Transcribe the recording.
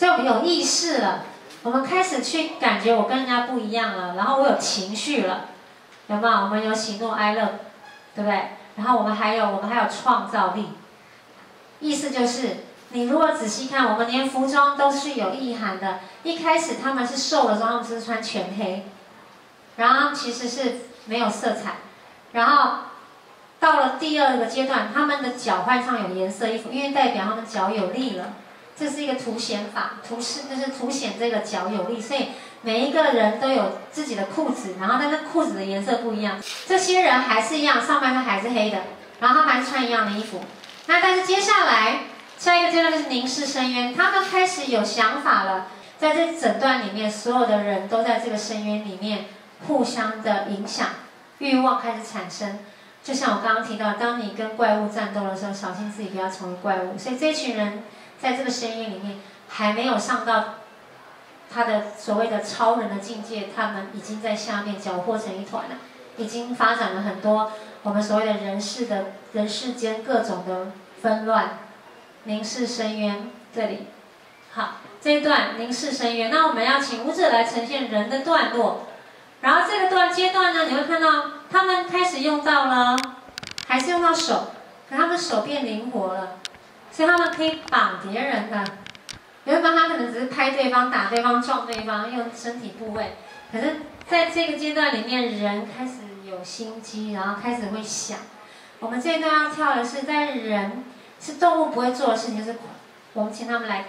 所以我们有意识了，我们开始去感觉我跟人家不一样了，然后我有情绪了，有没有？我们有喜怒哀乐，对不对？然后我们还有我们还有创造力，意思就是，你如果仔细看，我们连服装都是有意涵的。一开始他们是瘦的时候，他们是穿全黑，然后其实是没有色彩，然后到了第二个阶段，他们的脚换上有颜色衣服，因为代表他们脚有力了。这是一个凸显法，凸示就是凸显这个脚有力，所以每一个人都有自己的裤子，然后但是裤子的颜色不一样。这些人还是一样，上半身还是黑的，然后他们还是穿一样的衣服。那但是接下来下一个阶段就是凝视深渊，他们开始有想法了。在这整段里面，所有的人都在这个深渊里面互相的影响，欲望开始产生。就像我刚刚提到，当你跟怪物战斗的时候，小心自己不要成为怪物。所以这群人。在这个深渊里面，还没有上到他的所谓的超人的境界，他们已经在下面搅和成一团了，已经发展了很多我们所谓的人世的人世间各种的纷乱。凝视深渊，这里，好，这一段凝视深渊，那我们要请舞者来呈现人的段落，然后这个段阶段呢，你会看到他们开始用到了，还是用到手，可他们手变灵活了。所以他们可以绑别人的，原本他可能只是拍对方、打对方、撞对方，用身体部位。可是在这个阶段里面，人开始有心机，然后开始会想。我们这一段要跳的是，在人是动物不会做的事情，就是我们请他们来。